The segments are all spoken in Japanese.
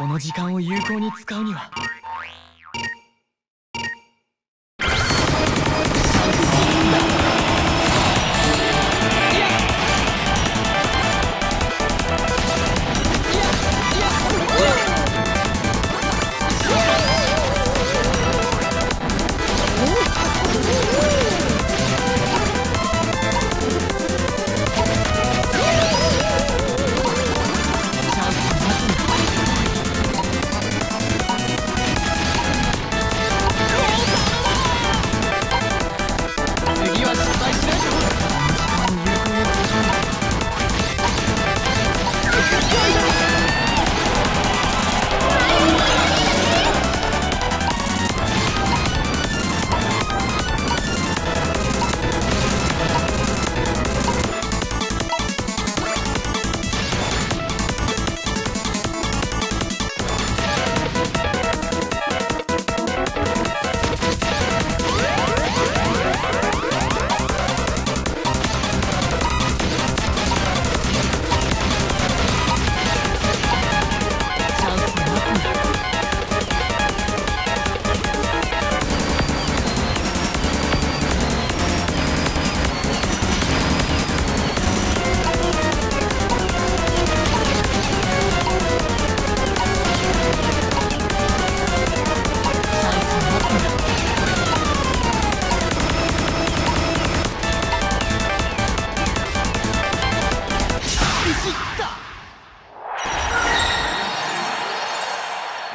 この時間を有効に使うには。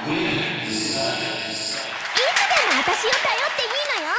いつでも私を頼っていいのよ。